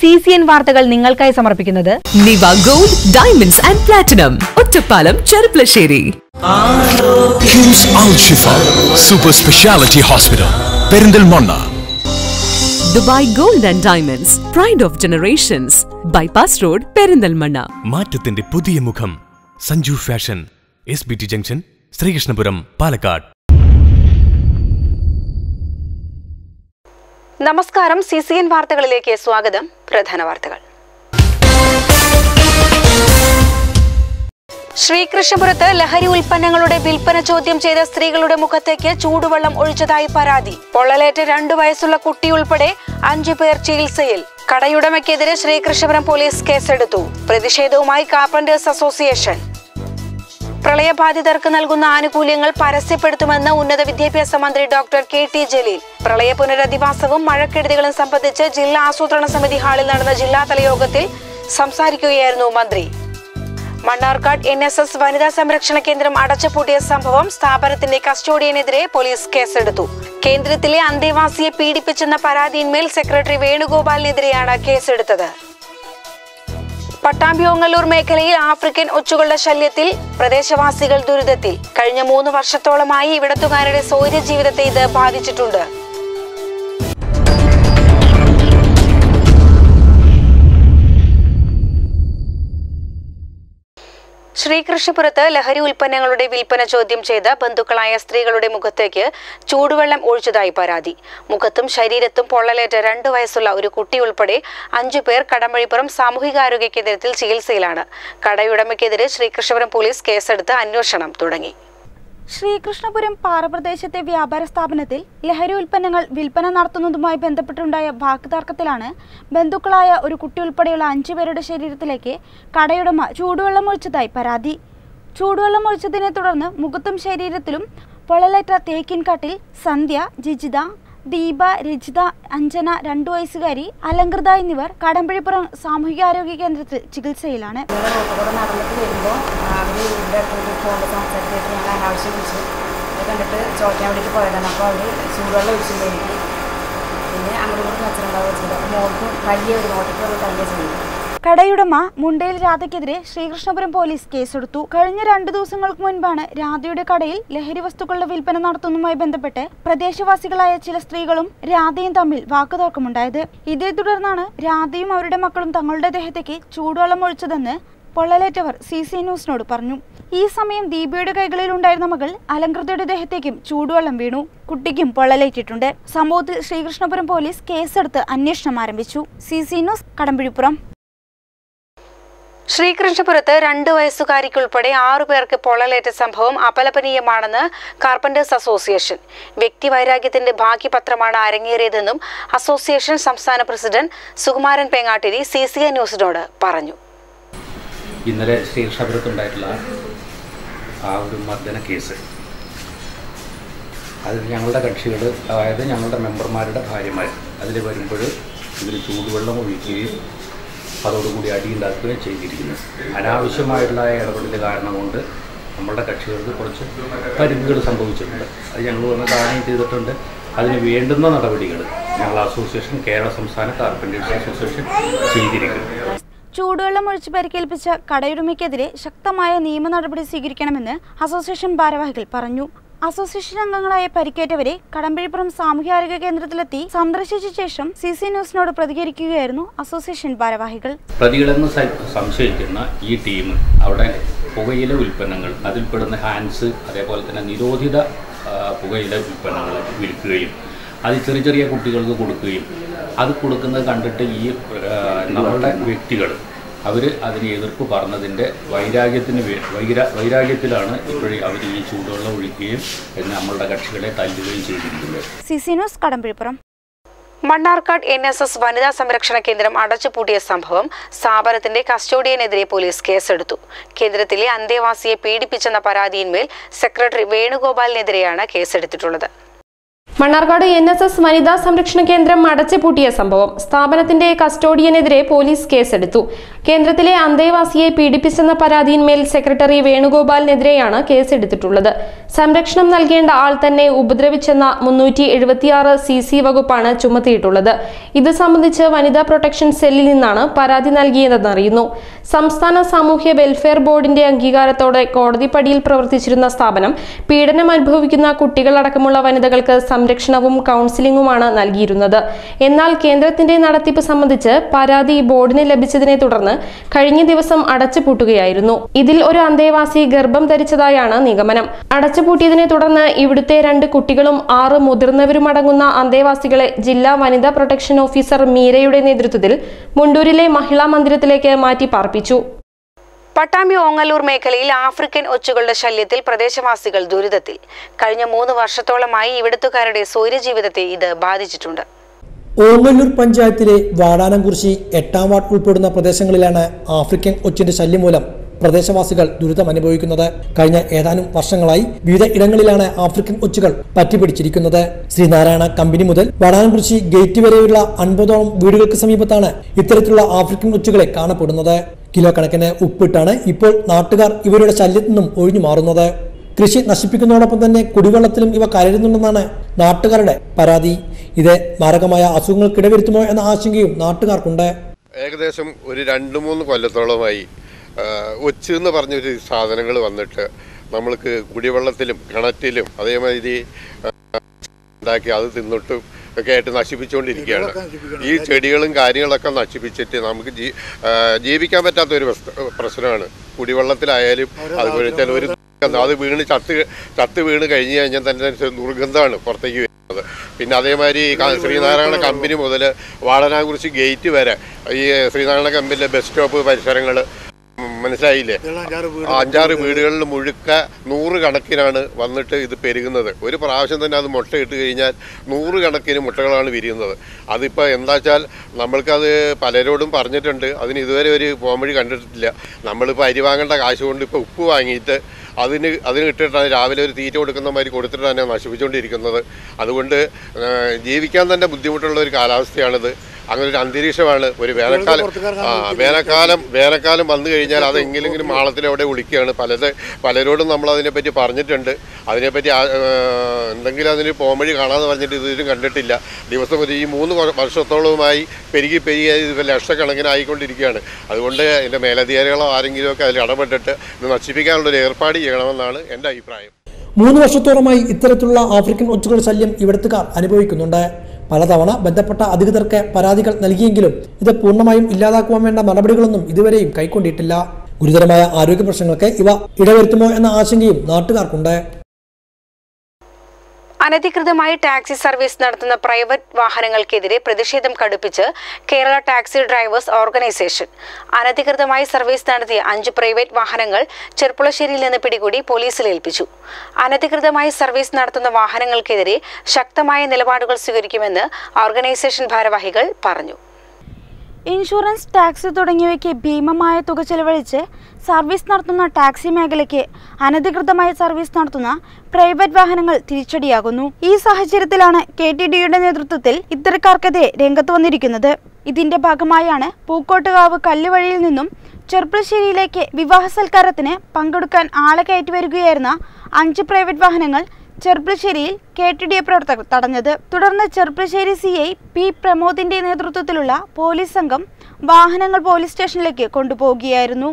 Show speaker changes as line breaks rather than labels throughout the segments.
C C N വാർത്തകൾ നിങ്ങൾക്കായി സമർപ്പിക്കുന്നത്
Niva gold diamonds and platinum Ottapalam
Cherpulassery super speciality hospital Perinthalmanna
Dubai gold and diamonds pride of generations bypass road Perinthalmanna
മാറ്റത്തിന്റെ പുതിയ മുഖം. Sanju fashion S B T junction Sreekrishnapuram Palakkad.
നമസ്കാരം. C C N വാർത്തകളിലേക്ക് സ്വാഗതം. പ്രധാന വാർത്തകൾ. ശ്രീകൃഷ്ണപുരത്ത് ലഹരി ഉൽപ്പന്നങ്ങളുടെ വിൽപ്പന ചോദ്യം ചെയ്ത സ്ത്രീകളുടെ മുഖത്തേക്ക് ചൂടുവെള്ളം ഒഴിച്ചതായി പരാതി. പൊള്ളലേറ്റ് രണ്ടു വയസ്സുള്ള കുട്ടിയുൾപ്പെടെ അഞ്ചു പേർ ചികിത്സയിൽ. കടയുടമയ്ക്കെതിരെ ശ്രീകൃഷ്ണപുരം പോലീസ് കേസെടുത്തു. പ്രതിഷേധവുമായി കാർപ്പന്റേഴ്സ് അസോസിയേഷൻ. പ്രളയബാധിതർക്ക് നൽകുന്ന ആനുകൂല്യങ്ങൾ പരസ്യപ്പെടുത്തുമെന്ന് ഉന്നത വിദ്യാഭ്യാസ മന്ത്രി ഡോക്ടർ കെ ടി ജലീൽ. പ്രളയ പുനരധിവാസവും മഴക്കെടുതികളും സംബന്ധിച്ച് ജില്ലാ ആസൂത്രണ സമിതി ഹാളിൽ നടന്ന ജില്ലാതല യോഗത്തിൽ സംസാരിക്കുകയായിരുന്നു മന്ത്രി. മണ്ണാർക്കാട് എൻ എസ് എസ് വനിതാ സംരക്ഷണ കേന്ദ്രം അടച്ചുപൂട്ടിയ സംഭവം സ്ഥാപനത്തിന്റെ കസ്റ്റോഡിയനെതിരെ പോലീസ് കേസെടുത്തു. കേന്ദ്രത്തിലെ അന്തേവാസിയെ പീഡിപ്പിച്ചെന്ന പരാതിയിന്മേൽ സെക്രട്ടറി വേണുഗോപാലിനെതിരെയാണ് കേസെടുത്തത്. പട്ടാമ്പിയോങ്ങല്ലൂർ മേഖലയിൽ ആഫ്രിക്കൻ ഒച്ചുകളുടെ ശല്യത്തിൽ പ്രദേശവാസികൾ ദുരിതത്തിൽ. കഴിഞ്ഞ മൂന്ന് വർഷത്തോളമായി ഇവിടത്തുകാരുടെ സൗര്യ ജീവിതത്തെ ഇത് ബാധിച്ചിട്ടുണ്ട്. ശ്രീകൃഷ്ണപുരത്ത് ലഹരി ഉൽപ്പന്നങ്ങളുടെ വിൽപ്പന ചോദ്യം ചെയ്ത ബന്ധുക്കളായ സ്ത്രീകളുടെ മുഖത്തേക്ക് ചൂടുവെള്ളം ഒഴിച്ചതായി പരാതി. മുഖത്തും ശരീരത്തും പൊള്ളലേറ്റ രണ്ടു വയസ്സുള്ള ഒരു കുട്ടി ഉൾപ്പെടെ അഞ്ചു പേർ കടമ്പഴിപ്പുറം സാമൂഹികാരോഗ്യ കേന്ദ്രത്തിൽ ചികിത്സയിലാണ്. കടയുടമയ്ക്കെതിരെ ശ്രീകൃഷ്ണപുരം പോലീസ് കേസെടുത്ത് അന്വേഷണം തുടങ്ങി.
ശ്രീകൃഷ്ണപുരം പാറപ്രദേശത്തെ വ്യാപാര സ്ഥാപനത്തിൽ ലഹരി ഉൽപ്പന്നങ്ങൾ വിൽപ്പന നടത്തുന്നതുമായി ബന്ധപ്പെട്ടുണ്ടായ വാക്കുതർക്കത്തിലാണ് ബന്ധുക്കളായ ഒരു കുട്ടി ഉൾപ്പെടെയുള്ള അഞ്ചു പേരുടെ ശരീരത്തിലേക്ക് കടയുടമ ചൂടുവെള്ളം ഒഴിച്ചതായി പരാതി. ചൂടുവെള്ളം ഒഴിച്ചതിനെ തുടർന്ന് മുഖത്തും ശരീരത്തിലും പൊള്ളലേറ്റ തേക്കിൻകാട്ടിൽ സന്ധ്യ ജിജിത ദീപ രജിത അഞ്ജന രണ്ടു വയസ്സുകാരി അലങ്കൃത എന്നിവർ കടമ്പഴിപ്പുറം സാമൂഹികാരോഗ്യ കേന്ദ്രത്തിൽ ചികിത്സയിലാണ്.
പിന്നെ അങ്ങോട്ട് കൂടി അച്ഛനുണ്ടാവുക ചെയ്തു. അപ്പോൾ മോൾക്ക് വലിയ ഒരു ഒരു തല്ലുക ചെയ്തു
കടയുടമ മുണ്ടയിൽ രാധയ്ക്കെതിരെ ശ്രീകൃഷ്ണപുരം പോലീസ് കേസെടുത്തു. കഴിഞ്ഞ രണ്ടു ദിവസങ്ങൾക്ക് മുൻപാണ് രാധയുടെ കടയിൽ ലഹരി വസ്തുക്കളുടെ വിൽപ്പന നടത്തുന്നതുമായി ബന്ധപ്പെട്ട് പ്രദേശവാസികളായ ചില സ്ത്രീകളും രാധയും തമ്മിൽ വാക്കുതർക്കമുണ്ടായത്. ഇതേ തുടർന്നാണ് രാധയും അവരുടെ മക്കളും തങ്ങളുടെ ദേഹത്തേക്ക് ചൂടുവെള്ളം ഒഴിച്ചതെന്ന് പൊള്ളലേറ്റവർ സി സി ന്യൂസിനോട് പറഞ്ഞു. ഈ സമയം ദീപയുടെ കൈകളിൽ ഉണ്ടായിരുന്ന മകൾ അലങ്കൃതയുടെ ദേഹത്തേക്കും ചൂടുവെള്ളം വീണു. കുട്ടിക്കും പൊള്ളലേറ്റിട്ടുണ്ട്. സംഭവത്തിൽ ശ്രീകൃഷ്ണപുരം പോലീസ് കേസെടുത്ത് അന്വേഷണം ആരംഭിച്ചു. C C news Kadampazhipuram.
ശ്രീകൃഷ്ണപുരത്ത് രണ്ട് വയസ്സുകാരിക്കുൾപ്പെടെ ആറു പേർക്ക് പൊള്ളലേറ്റ സംഭവം അപലപനീയമാണെന്ന് കാർപ്പന്റേഴ്സ് അസോസിയേഷൻ. വ്യക്തിവൈരാഗ്യത്തിന്റെ ഭാഗ്യപത്രമാണ് അരങ്ങേറിയതെന്നും അസോസിയേഷൻ സംസ്ഥാന president Sukumaran Pengattiri C C A ന്യൂസിനോട് പറഞ്ഞു.
ഇന്നലെ ശ്രീകൃഷ്ണപുരത്തുണ്ടായിട്ടുള്ള കേസ്. അതിൽ ഞങ്ങളുടെ കക്ഷികൾ അതായത് ഞങ്ങളുടെ മെമ്പർമാരുടെ ഭാര്യമാർ അതിൽ വരുമ്പോൾ ഇതിൽ ചൂടുവെള്ളം ഒഴിക്കുകയും അതോടുകൂടി അടിയുണ്ടാക്കുകയും ചെയ്തിരിക്കുന്നു. അനാവശ്യമായിട്ടുള്ള ഇടപെടൽ കാരണം കൊണ്ട് നമ്മളുടെ കക്ഷികൾക്ക് കുറച്ച് പരിമിതികൾ സംഭവിച്ചിട്ടുണ്ട്. അത് ഞങ്ങൾ വന്ന് കാണുകയും ചെയ്തിട്ടുണ്ട്. അതിന് വേണ്ടുന്ന നടപടികൾ ഞങ്ങൾ അസോസിയേഷൻ കേരള സംസ്ഥാന കാർപ്പന്റേഴ്സ് അസോസിയേഷൻ ചെയ്തിരിക്കുന്നു.
ചൂടുവെള്ളം ഒഴിച്ച് പരിക്കേൽപ്പിച്ച കടയുടമയ്ക്കെതിരെ ശക്തമായ നിയമ നടപടി സ്വീകരിക്കണമെന്ന് അസോസിയേഷൻ ഭാരവാഹികൾ പറഞ്ഞു. അസോസിയേഷൻ അംഗങ്ങളായ പരിക്കേറ്റവരെ കടമ്പഴിപ്പുറം സാമൂഹ്യാരോഗ്യ കേന്ദ്രത്തിലെത്തി സന്ദർശിച്ച ശേഷം സി സി ന്യൂസിനോട് പ്രതികരിക്കുകയായിരുന്നു അസോസിയേഷൻ ഭാരവാഹികൾ.
പ്രതികളെന്ന് സംശയിക്കുന്ന ഈ ടീം അവിടെ പുകയില ഉൽപ്പന്നങ്ങൾ അതിൽപ്പെടുന്ന ഹാൻഡ്സ് അതേപോലെ തന്നെ നിരോധിത പുകയില ഉൽപ്പന്നങ്ങൾ വിൽക്കുകയും അത് ചെറിയ ചെറിയ കുട്ടികൾക്ക് കൊടുക്കുകയും അത് കൊടുക്കുന്നത് കണ്ടിട്ട് ഈ നമ്മളുടെ വ്യക്തികൾ അവർ അതിനെ എതിർപ്പ് പറഞ്ഞതിന്റെ വൈരാഗ്യത്തിന് വൈരാ വൈരാഗ്യത്തിലാണ് ഇപ്പോഴും അവർ ഈ ചൂടുവെള്ളം ഒഴിക്കുകയും പിന്നെ നമ്മളുടെ കക്ഷികളെ തല്ലുകയും ചെയ്തിരിക്കുന്നത്.
സിസിനോസ് Kadampazhipuram.
Mannarkkad N S S വനിതാ സംരക്ഷണ കേന്ദ്രം അടച്ചുപൂട്ടിയ സംഭവം സ്ഥാപനത്തിന്റെ കസ്റ്റോഡിയനെതിരെ പോലീസ് കേസെടുത്തു. കേന്ദ്രത്തിലെ അന്തേവാസിയെ പീഡിപ്പിച്ചെന്ന പരാതിയിന്മേൽ സെക്രട്ടറി വേണുഗോപാലിനെതിരെയാണ് കേസെടുത്തിട്ടുള്ളത്.
മണ്ണാർക്കാട് എൻ എസ് എസ് വനിതാ സംരക്ഷണ കേന്ദ്രം അടച്ചുപൂട്ടിയ സംഭവം സ്ഥാപനത്തിന്റെ കസ്റ്റോഡിയനെതിരെ പോലീസ് കേസെടുത്തു. കേന്ദ്രത്തിലെ അന്തേവാസിയെ പീഡിപ്പിച്ചെന്ന പരാതിയിന്മേൽ സെക്രട്ടറി വേണുഗോപാലിനെതിരെയാണ് കേസെടുത്തിട്ടുള്ളത്. സംരക്ഷണം നൽകേണ്ട ആൾ തന്നെ ഉപദ്രവിച്ചെന്ന മുന്നൂറ്റി എഴുപത്തിയാറ് സി സി വകുപ്പാണ് ചുമത്തിയിട്ടുള്ളത്. ഇത് സംബന്ധിച്ച് വനിതാ പ്രൊട്ടക്ഷൻ സെല്ലിൽ നിന്നാണ് പരാതി നൽകിയതെന്നറിയുന്നു. സംസ്ഥാന സാമൂഹ്യ വെൽഫെയർ ബോർഡിന്റെ അംഗീകാരത്തോടെ കോടതിപ്പടിയിൽ പ്രവർത്തിച്ചിരുന്ന സ്ഥാപനം പീഡനം അനുഭവിക്കുന്ന കുട്ടികളടക്കമുള്ള വനിതകൾക്ക് സംരക്ഷണവും കൗൺസിലിംഗുമാണ് നൽകിയിരുന്നത്. എന്നാൽ കേന്ദ്രത്തിന്റെ നടത്തിപ്പ് സംബന്ധിച്ച് പരാതി ബോർഡിന് ലഭിച്ചതിനെ തുടർന്ന് കഴിഞ്ഞ ദിവസം അടച്ചുപൂട്ടുകയായിരുന്നു. ഇതിൽ ഒരു അന്തേവാസി ഗർഭം ധരിച്ചതായാണ് നിഗമനം. അടച്ചുപൂട്ടിയതിനെ തുടർന്ന് ഇവിടുത്തെ രണ്ട് കുട്ടികളും ആറ് മുതിർന്നവരും അടങ്ങുന്ന അന്തേവാസികളെ ജില്ലാ വനിതാ പ്രൊട്ടക്ഷൻ ഓഫീസർ മീരയുടെ നേതൃത്വത്തിൽ മുണ്ടൂരിലെ മഹിളാ മന്ദിരത്തിലേക്ക് മാറ്റി പാർപ്പിച്ചു
പട്ടാമ്പി ഓങ്ങല്ലൂർ മേഖലയിൽ ആഫ്രിക്കൻ ഒച്ചുകളുടെ ശല്യത്തിൽ പ്രദേശവാസികൾ ദുരിതത്തിൽ. കഴിഞ്ഞ മൂന്ന് വർഷത്തോളമായി ഇവിടുത്തുകാരുടെ സൂര്യജീവിതത്തെ ഇത് ബാധിച്ചിട്ടുണ്ട്.
ഓങ്ങല്ലൂർ പഞ്ചായത്തിലെ വാടാനംകുറിശി എട്ടാം വാർഡ് ഉൾപ്പെടുന്ന പ്രദേശങ്ങളിലാണ് ആഫ്രിക്കൻ ഒച്ചിന്റെ ശല്യം മൂലം പ്രദേശവാസികൾ ദുരിതം അനുഭവിക്കുന്നത്. കഴിഞ്ഞ ഏതാനും വർഷങ്ങളായി വിവിധ ഇടങ്ങളിലാണ് ആഫ്രിക്കൻ ഒച്ചുകൾ പറ്റിപ്പിടിച്ചിരിക്കുന്നത്. ശ്രീനാരായണ കമ്പനി മുതൽ വടാനംകുറിശി ഗേറ്റ് വരെയുള്ള അൻപതോളം വീടുകൾക്ക് സമീപത്താണ് ഇത്തരത്തിലുള്ള ആഫ്രിക്കൻ ഒച്ചുകളെ കാണപ്പെടുന്നത്. കിലോ കണക്കിന് ഉപ്പിട്ടാണ് ഇപ്പോൾ നാട്ടുകാർ ഇവരുടെ ശല്യത്തിൽ നിന്നും ഒഴിഞ്ഞു മാറുന്നത്. കൃഷി നശിപ്പിക്കുന്നതോടൊപ്പം തന്നെ കുടിവെള്ളത്തിലും ഇവ കലരുന്നുണ്ടെന്നാണ് നാട്ടുകാരുടെ പരാതി. ഇത് മാരകമായ അസുഖങ്ങൾക്ക് ഇടവരുത്തുമോ എന്ന ആശങ്കയും നാട്ടുകാർക്കുണ്ട്.
ഏകദേശം ഒരു രണ്ട് മൂന്ന് കൊല്ലത്തോളമായി ഒച്ച് എന്ന് പറഞ്ഞൊരു സാധനങ്ങൾ വന്നിട്ട് നമ്മൾക്ക് കുടിവെള്ളത്തിലും കിണറ്റിലും അതേമാതിരി ഉണ്ടാക്കി അത് തിന്നിട്ടും ഒക്കെ ആയിട്ട് നശിപ്പിച്ചുകൊണ്ടിരിക്കുകയാണ്. ഈ ചെടികളും കാര്യങ്ങളൊക്കെ നശിപ്പിച്ചിട്ട് നമുക്ക് ജീവിക്കാൻ പറ്റാത്ത ഒരു പ്രശ്നമാണ്. കുടിവെള്ളത്തിലായാലും അതുപോലെ ചില ഒരു അത് വീണ് ചത്ത് ചത്ത് വീണ് കഴിഞ്ഞ് കഴിഞ്ഞാൽ തന്നെ ദുർഗന്ധമാണ് പുറത്തേക്ക് വരുന്നത്. പിന്നെ അതേമാതിരി ശ്രീനാരായണ കമ്പനി മുതൽ വാടനാകുറിച്ച് ഗേറ്റ് വരെ ഈ ശ്രീനാരായണ കമ്പനിയിലെ ബസ് സ്റ്റോപ്പ് പരിസരങ്ങൾ മനസ്സിലായില്ലേ? അഞ്ചാറ് വീടുകളിൽ മുഴുക്ക നൂറ് കണക്കിനാണ് വന്നിട്ട് ഇത് പെരുകുന്നത്. ഒരു പ്രാവശ്യം തന്നെ അത് മുട്ട ഇട്ട് കഴിഞ്ഞാൽ നൂറ് കണക്കിന് മുട്ടകളാണ് വിരിയുന്നത്. അതിപ്പോൾ എന്താ വെച്ചാൽ നമ്മൾക്കത് പലരോടും പറഞ്ഞിട്ടുണ്ട്. അതിന് ഇതുവരെ ഒരു പോംവഴി കണ്ടിട്ടില്ല. നമ്മളിപ്പോൾ അരി വാങ്ങേണ്ട കാശ് കൊണ്ട് ഇപ്പോൾ ഉപ്പ് വാങ്ങിയിട്ട് അതിന് അതിന് ഇട്ടിട്ടാണ് രാവിലെ ഒരു തീറ്റ കൊടുക്കുന്ന മാതിരി കൊടുത്തിട്ടാണ് നശിപ്പിച്ചുകൊണ്ടിരിക്കുന്നത് അതുകൊണ്ട് ജീവിക്കാൻ തന്നെ ബുദ്ധിമുട്ടുള്ള ഒരു കാലാവസ്ഥയാണിത്. അങ്ങനെ ഒരു അന്തരീക്ഷമാണ്. ഒരു വേനൽക്കാലം. ആ വേനൽക്കാലം വേനൽക്കാലം വന്നു കഴിഞ്ഞാൽ അതെങ്കിലെങ്കിലും മാളത്തിലവിടെ ഒളിക്കുകയാണ് പലത് പലരോടും നമ്മൾ അതിനെപ്പറ്റി പറഞ്ഞിട്ടുണ്ട്. അതിനെപ്പറ്റി എന്തെങ്കിലും അതിന് പോംവഴി കാണാമെന്ന് പറഞ്ഞിട്ട് ഇതുവരും കണ്ടിട്ടില്ല. ദിവസം ഒരു ഈ മൂന്ന് വർഷത്തോളവുമായി പെരുകി പെരുകി ഇത് ലക്ഷക്കണക്കിന് ആയിക്കൊണ്ടിരിക്കുകയാണ്. അതുകൊണ്ട് എന്റെ മേലധികാരികളോ ആരെങ്കിലും ആരെങ്കിലുമൊക്കെ അതിൽ ഇടപെട്ടിട്ട് ഇത് നശിപ്പിക്കാനുള്ളൊരു ഏർപ്പാട് ചെയ്യണമെന്നാണ് എന്റെ അഭിപ്രായം.
മൂന്ന് വർഷത്തോളമായി ഇത്തരത്തിലുള്ള ആഫ്രിക്കൻ ഒച്ചുകൾ ശല്യം ഇവിടത്തുകാർ അനുഭവിക്കുന്നുണ്ട്. പലതവണ ബന്ധപ്പെട്ട അധികൃതർക്ക് പരാതികൾ നൽകിയെങ്കിലും ഇത് പൂർണമായും ഇല്ലാതാക്കുവാൻ വേണ്ട നടപടികളൊന്നും ഇതുവരെയും കൈക്കൊണ്ടിട്ടില്ല. ഗുരുതരമായ ആരോഗ്യ പ്രശ്നങ്ങൾക്ക് ഇവ ഇടവരുത്തുമോ എന്ന ആശങ്കയും നാട്ടുകാർക്കുണ്ട്.
അനധികൃതമായി ടാക്സി സർവീസ് നടത്തുന്ന പ്രൈവറ്റ് വാഹനങ്ങൾക്കെതിരെ പ്രതിഷേധം കടുപ്പിച്ച് കേരള ടാക്സി ഡ്രൈവേഴ്സ് ഓർഗനൈസേഷൻ. അനധികൃതമായി സർവീസ് നടത്തിയ അഞ്ച് പ്രൈവറ്റ് വാഹനങ്ങൾ ചെർപ്പുളശ്ശേരിയിൽ നിന്ന് പിടികൂടി പോലീസിൽ ഏൽപ്പിച്ചു. അനധികൃതമായി സർവീസ് നടത്തുന്ന വാഹനങ്ങൾക്കെതിരെ ശക്തമായ നിലപാടുകൾ സ്വീകരിക്കുമെന്ന് ഓർഗനൈസേഷൻ ഭാരവാഹികൾ പറഞ്ഞു.
ഇൻഷുറൻസ് ടാക്സ് തുടങ്ങിയവയ്ക്ക് ഭീമമായ തുക ചെലവഴിച്ച് സർവീസ് നടത്തുന്ന ടാക്സി മേഖലയ്ക്ക് അനധികൃതമായി സർവീസ് നടത്തുന്ന പ്രൈവറ്റ് വാഹനങ്ങൾ തിരിച്ചടിയാകുന്നു. ഈ സാഹചര്യത്തിലാണ് കെ ടി ഡിയുടെ നേതൃത്വത്തിൽ ഇത്തരക്കാർക്കെതിരെ രംഗത്ത് വന്നിരിക്കുന്നത്. ഇതിന്റെ ഭാഗമായാണ് പൂക്കോട്ടുകാവ് കല്ലുവഴിയിൽ നിന്നും ചെർപ്പളശ്ശേരിയിലേക്ക് വിവാഹ സൽക്കാരത്തിന് പങ്കെടുക്കാൻ ആളെ കയറ്റി വരികയായിരുന്ന അഞ്ച് പ്രൈവറ്റ് വാഹനങ്ങൾ ചെർപ്പളശ്ശേരിയിൽ കെ ടി ഡി പ്രവർത്തകർ തടഞ്ഞത്. തുടർന്ന് ചെർപ്പളശ്ശേരി സി ഐ പി പ്രമോദിന്റെ നേതൃത്വത്തിലുള്ള പോലീസ് സംഘം വാഹനങ്ങൾ പോലീസ് സ്റ്റേഷനിലേക്ക് കൊണ്ടുപോവുകയായിരുന്നു.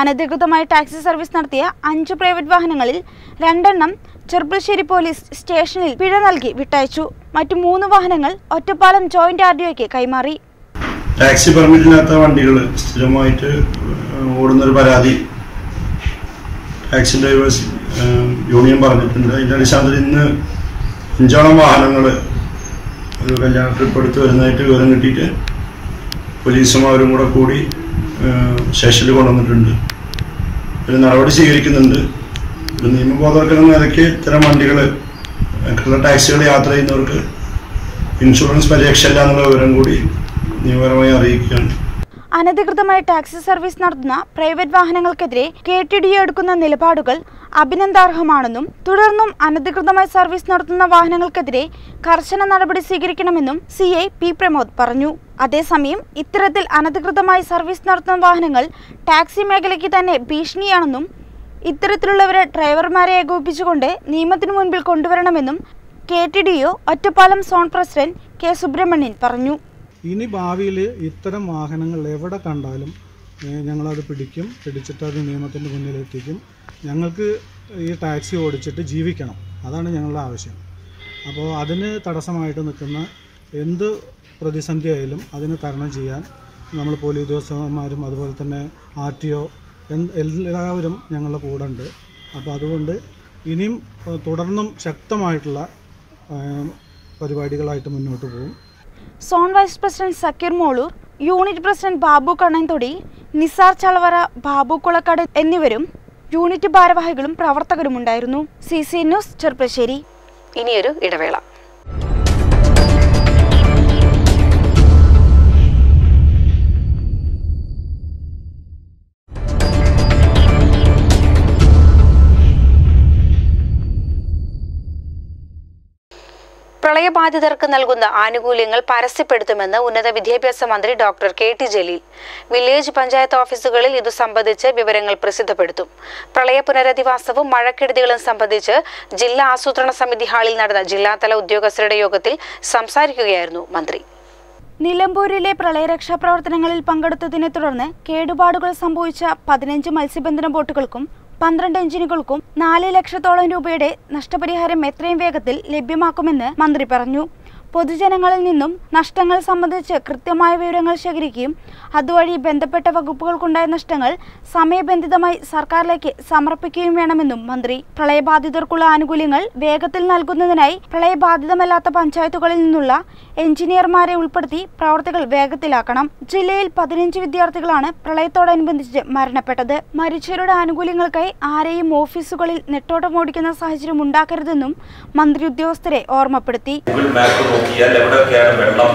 അനധികൃതമായി ടാക്സി സർവീസ് നടത്തിയ അഞ്ച് പ്രൈവറ്റ് വാഹനങ്ങളിൽ രണ്ടെണ്ണം ചെർപ്പുളശ്ശേരി പോലീസ് സ്റ്റേഷനിൽ പിഴ നൽകി വിട്ടയച്ചു. മറ്റു മൂന്ന് വാഹനങ്ങൾ ഒറ്റപ്പാലം ജോയിന്റ് ആർ ഡിഒക്ക് കൈമാറി.
ടാക്സി പെർമിറ്റ് ഇല്ലാത്ത വണ്ടികൾ സ്ഥിരമായിട്ട് ഓടുന്നൊരു പരാതി ടാക്സി ഡ്രൈവേഴ്സ് യൂണിയൻ പറഞ്ഞിട്ടുണ്ട്. അതിന്റെ അടിസ്ഥാനത്തിൽ ഇന്ന് അഞ്ചോളം വാഹനങ്ങൾ ഒരു കല്യാണ ട്രിപ്പ് എടുത്ത് വരുന്നതായിട്ട് വിവരം കിട്ടിയിട്ട് പോലീസും അവരും കൂടെ കൂടി സ്റ്റേഷനിൽ കൊണ്ടുവന്നിട്ടുണ്ട്. ഒരു നടപടി സ്വീകരിക്കുന്നുണ്ട്. ഒരു നിയമബോധവൽക്കരണ നിലയ്ക്ക് ഇത്തരം വണ്ടികൾ കേരള ടാക്സികൾ യാത്ര ചെയ്യുന്നവർക്ക് ഇൻഷുറൻസ് പരീക്ഷ പരിരക്ഷയില്ല എന്നുള്ള വിവരം കൂടി നിയമപരമായി അറിയിക്കുകയാണ്.
അനധികൃതമായി ടാക്സി സർവീസ് നടത്തുന്ന പ്രൈവറ്റ് വാഹനങ്ങൾക്കെതിരെ കെ ടി ഡി എടുക്കുന്ന നിലപാടുകൾ അഭിനന്ദാർഹമാണെന്നും തുടർന്നും അനധികൃതമായി സർവീസ് നടത്തുന്ന വാഹനങ്ങൾക്കെതിരെ കർശന നടപടി സ്വീകരിക്കണമെന്നും സി ഐ പി പ്രമോദ് പറഞ്ഞു. അതേസമയം ഇത്തരത്തിൽ അനധികൃതമായി സർവീസ് നടത്തുന്ന വാഹനങ്ങൾ ടാക്സി മേഖലയ്ക്ക് തന്നെ ഭീഷണിയാണെന്നും ഇത്തരത്തിലുള്ളവരെ ഡ്രൈവർമാരെ ഏകോപിപ്പിച്ചുകൊണ്ട് നിയമത്തിനു മുൻപിൽ കൊണ്ടുവരണമെന്നും K T D O Ottapalam zone president K Subramanian പറഞ്ഞു.
ഇനി ഭാവിയിൽ ഇത്തരം വാഹനങ്ങൾ എവിടെ കണ്ടാലും ഞങ്ങളത് പിടിക്കും പിടിച്ചിട്ട് അത് നിയമത്തിന്റെ മുന്നിലെത്തിക്കും. ഞങ്ങൾക്ക് ഈ ടാക്സി ഓടിച്ചിട്ട് ജീവിക്കണം. അതാണ് ഞങ്ങളുടെ ആവശ്യം. അപ്പോൾ അതിന് തടസ്സമായിട്ട് നിൽക്കുന്ന എന്ത് പ്രതിസന്ധി ആയാലും അതിന് തരണം ചെയ്യാൻ നമ്മൾ പോലീസ് ഉദ്യോഗസ്ഥന്മാരും അതുപോലെ തന്നെ ആർ ടി ഒ എല്ലാവരും ഞങ്ങളുടെ കൂടെ ഉണ്ട് അപ്പോൾ അതുകൊണ്ട് ഇനിയും തുടർന്നും ശക്തമായിട്ടുള്ള പരിപാടികളായിട്ട് മുന്നോട്ട് പോകും.
Zone vice president Sakeer Molur unit president Babu Kannanthodi Nisar Chalavara Babu Kulakkada എന്നിവരും യൂണിറ്റ് ഭാരവാഹികളും പ്രവർത്തകരും ഉണ്ടായിരുന്നു സി സി ന്യൂസ് ചെർപ്പശ്ശേരി.
ഇനിയൊരു ഇടവേള. പ്രളയബാധിതർക്ക് നൽകുന്ന ആനുകൂല്യങ്ങൾ പരസ്യപ്പെടുത്തുമെന്ന് ഉന്നത വിദ്യാഭ്യാസ മന്ത്രി doctor K T Jaleel. Village panchayat ഓഫീസുകളിൽ ഇതു സംബന്ധിച്ച് വിവരങ്ങൾ പ്രസിദ്ധപ്പെടുത്തും. പ്രളയ പുനരധിവാസവും മഴക്കെടുതികളും സംബന്ധിച്ച് ജില്ലാ ആസൂത്രണ സമിതി ഹാളിൽ നടന്ന ജില്ലാതല ഉദ്യോഗസ്ഥരുടെ യോഗത്തിൽ സംസാരിക്കുകയായിരുന്നു മന്ത്രി.
നിലമ്പൂരിലെ പ്രളയരക്ഷാ പ്രവർത്തനങ്ങളിൽ പങ്കെടുത്തതിനെ തുടർന്ന് കേടുപാടുകൾ സംഭവിച്ച പതിനഞ്ച് മത്സ്യബന്ധന ബോട്ടുകൾക്കും പന്ത്രണ്ട് എഞ്ചിനുകൾക്കും നാല് ലക്ഷത്തോളം രൂപയുടെ നഷ്ടപരിഹാരം എത്രയും വേഗത്തിൽ ലഭ്യമാക്കുമെന്ന് മന്ത്രി പറഞ്ഞു പൊതുജനങ്ങളിൽ നിന്നും നഷ്ടങ്ങൾ സംബന്ധിച്ച് കൃത്യമായ വിവരങ്ങൾ ശേഖരിക്കുകയും അതുവഴി ബന്ധപ്പെട്ട വകുപ്പുകൾക്കുണ്ടായ നഷ്ടങ്ങൾ സമയബന്ധിതമായി സർക്കാരിലേക്ക് സമർപ്പിക്കുകയും വേണമെന്നും മന്ത്രി. പ്രളയബാധിതർക്കുള്ള ആനുകൂല്യങ്ങൾ വേഗത്തിൽ നൽകുന്നതിനായി പ്രളയബാധിതമല്ലാത്ത പഞ്ചായത്തുകളിൽ നിന്നുള്ള എഞ്ചിനീയർമാരെ ഉൾപ്പെടുത്തി പ്രവർത്തികൾ വേഗത്തിലാക്കണം. ജില്ലയിൽ പതിനഞ്ച് വിദ്യാർത്ഥികളാണ് പ്രളയത്തോടനുബന്ധിച്ച് മരണപ്പെട്ടത്. മരിച്ചവരുടെ ആനുകൂല്യങ്ങൾക്കായി ആരെയും ഓഫീസുകളിൽ നെട്ടോട്ടം ഓടിക്കുന്ന സാഹചര്യം ഉണ്ടാക്കരുതെന്നും മന്ത്രി ഉദ്യോഗസ്ഥരെ ഓർമ്മപ്പെടുത്തി.
നോക്കിയാൽ എവിടെയൊക്കെയാണ് വെള്ളം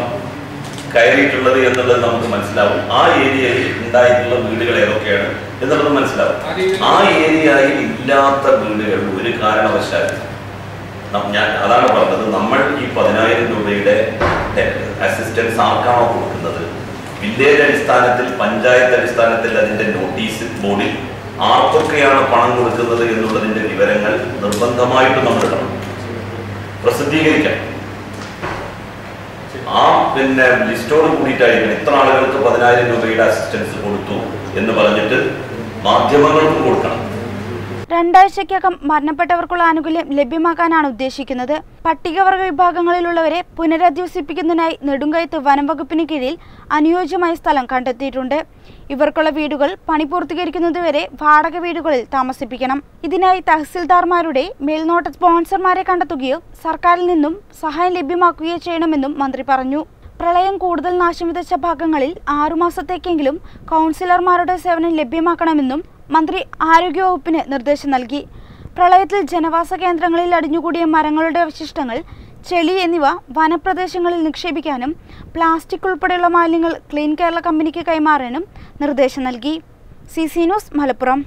കയറിയിട്ടുള്ളത് എന്നുള്ളത് നമുക്ക് മനസ്സിലാവും. ആ ഏരിയയിൽ ഉണ്ടായിട്ടുള്ള വീടുകൾ ഏതൊക്കെയാണ് എന്നുള്ളത് മനസ്സിലാവും. ആ ഏരിയയിൽ ഇല്ലാത്ത വീടുകൾ ഒരു കാരണവശാലും ഞാൻ അതാണ് പറഞ്ഞത്. നമ്മൾ ഈ പതിനായിരം രൂപയുടെ അസിസ്റ്റൻസ് ആർക്കാണോ കൊടുക്കുന്നത്? വില്ലേജ് അടിസ്ഥാനത്തിൽ പഞ്ചായത്ത് അടിസ്ഥാനത്തിൽ അതിന്റെ നോട്ടീസ് ബോർഡിൽ ആർക്കൊക്കെയാണ് പണം കൊടുക്കുന്നത് എന്നുള്ളതിന്റെ വിവരങ്ങൾ നിർബന്ധമായിട്ടും നമ്മൾ ഇടണം. പ്രസിദ്ധീകരിക്കണം. ആ പിന്നെ ലിസ്റ്റോട് കൂടിയിട്ടായിരിക്കണം ഇത്ര ആളുകൾക്ക് പതിനായിരം രൂപയുടെ അസിസ്റ്റൻസ് കൊടുത്തു എന്ന് പറഞ്ഞിട്ട് മാധ്യമങ്ങൾക്കും കൊടുക്കണം.
രണ്ടാഴ്ചയ്ക്കകം മരണപ്പെട്ടവർക്കുള്ള ആനുകൂല്യം ലഭ്യമാക്കാനാണ് ഉദ്ദേശിക്കുന്നത്. പട്ടികവർഗ വിഭാഗങ്ങളിലുള്ളവരെ പുനരധിവസിപ്പിക്കുന്നതിനായി നെടുങ്കയത്ത് വനംവകുപ്പിന് കീഴിൽ അനുയോജ്യമായ സ്ഥലം കണ്ടെത്തിയിട്ടുണ്ട്. ഇവർക്കുള്ള വീടുകൾ പണി പൂർത്തീകരിക്കുന്നതുവരെ വാടക വീടുകളിൽ താമസിപ്പിക്കണം. ഇതിനായി തഹസിൽദാർമാരുടെ മേൽനോട്ട സ്പോൺസർമാരെ കണ്ടെത്തുകയോ സർക്കാരിൽ നിന്നും സഹായം ലഭ്യമാക്കുകയോ ചെയ്യണമെന്നും മന്ത്രി പറഞ്ഞു. പ്രളയം കൂടുതൽ നാശം വിതച്ച ഭാഗങ്ങളിൽ ആറുമാസത്തേക്കെങ്കിലും കൗൺസിലർമാരുടെ സേവനം ലഭ്യമാക്കണമെന്നും മന്ത്രി ആരോഗ്യവകുപ്പിന് നിർദ്ദേശം നൽകി. പ്രളയത്തിൽ ജനവാസ കേന്ദ്രങ്ങളിൽ അടിഞ്ഞുകൂടിയ മരങ്ങളുടെ അവശിഷ്ടങ്ങൾ ചെളി എന്നിവ വനപ്രദേശങ്ങളിൽ നിക്ഷേപിക്കാനും പ്ലാസ്റ്റിക് ഉൾപ്പെടെയുള്ള മാലിന്യങ്ങൾ ക്ലീൻ കേരള കമ്പനിക്ക് കൈമാറാനും നിർദ്ദേശം നൽകി. C C news Malappuram.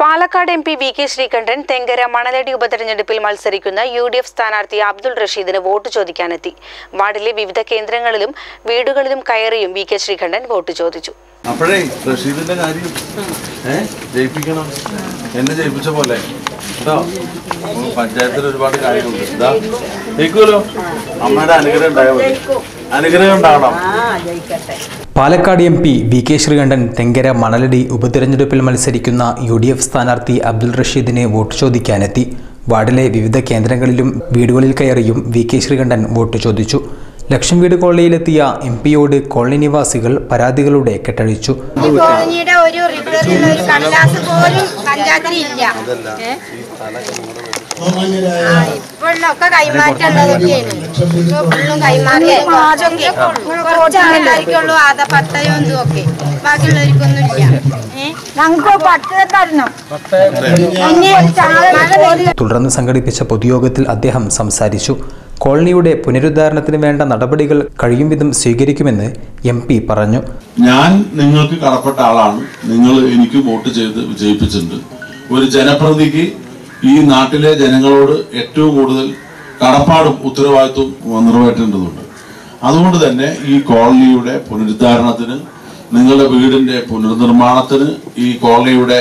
Palakkad M P V K Sreekandan Thenkara Manaladi ഉപതെരഞ്ഞെടുപ്പിൽ മത്സരിക്കുന്ന യു ഡി എഫ് സ്ഥാനാർത്ഥി അബ്ദുൾ റഷീദിന് വോട്ട് ചോദിക്കാനെത്തി. വാർഡിലെ വിവിധ കേന്ദ്രങ്ങളിലും വീടുകളിലും കയറിയും വി കെ ശ്രീകണ്ഠൻ വോട്ട് ചോദിച്ചു.
അപ്പോഴേ റഷീദിന്റെ കാര്യം. ജയിപ്പിക്കണം. എന്നെ ജയിപ്പിച്ച പോലെ. കേട്ടോ? പഞ്ചായത്തിൽ ഒരുപാട് കാര്യങ്ങളുണ്ട്. ഇതാ ജയിക്കുമല്ലോ. അമ്മയുടെ അനുഗ്രഹം ഉണ്ടായാൽ മതി. അനുഗ്രഹം ഉണ്ടാവണം.
Palakkad M P V K Sreekandan Thenkara Manaladi ഉപതിരഞ്ഞെടുപ്പിൽ മത്സരിക്കുന്ന യു ഡി എഫ് സ്ഥാനാർത്ഥി അബ്ദുൾ റഷീദിനെ വോട്ട് ചോദിക്കാനെത്തി. വാർഡിലെ വിവിധ കേന്ദ്രങ്ങളിലും വീടുകളിൽ കയറിയും വി കെ ശ്രീകണ്ഠൻ വോട്ട് ചോദിച്ചു. ലക്ഷം വീട് കോളനിയിലെത്തിയ എം പിയോട് കോളനി നിവാസികൾ പരാതികളുടെ കെട്ടഴിച്ചു.
കോളനിയുടെ ഒരു കടലാസ് പോലും പഞ്ചായത്തിന് ഇല്ല. കൈമാറ്റുള്ളതൊക്കെയാണ് കുറച്ചൊക്കെ കുറച്ച് ആൾക്കാർക്കുള്ളൂ ഒക്കെ. ബാക്കിയുള്ളവർക്കൊന്നും ഇല്ല.
തുടർന്ന് സംഘടിപ്പിച്ച പൊതുയോഗത്തിൽ അദ്ദേഹം സംസാരിച്ചു. കോളനിയുടെ പുനരുദ്ധാരണത്തിന് വേണ്ട നടപടികൾ കഴിയും വിധം സ്വീകരിക്കുമെന്ന് എം പി പറഞ്ഞു.
ഞാൻ നിങ്ങൾക്ക് കടപ്പെട്ട ആളാണ്. നിങ്ങൾ എനിക്ക് വോട്ട് ചെയ്ത് വിജയിപ്പിച്ചിട്ടുണ്ട്. ഒരു ജനപ്രതിനിധിക്ക് ഈ നാട്ടിലെ ജനങ്ങളോട് ഏറ്റവും കൂടുതൽ കടപ്പാടും ഉത്തരവാദിത്വവും നിറവേറ്റേണ്ടതുണ്ട്. അതുകൊണ്ട് തന്നെ ഈ കോളനിയുടെ പുനരുദ്ധാരണത്തിന് നിങ്ങളുടെ വീടിന്റെ പുനർനിർമ്മാണത്തിന് ഈ കോളനിയുടെ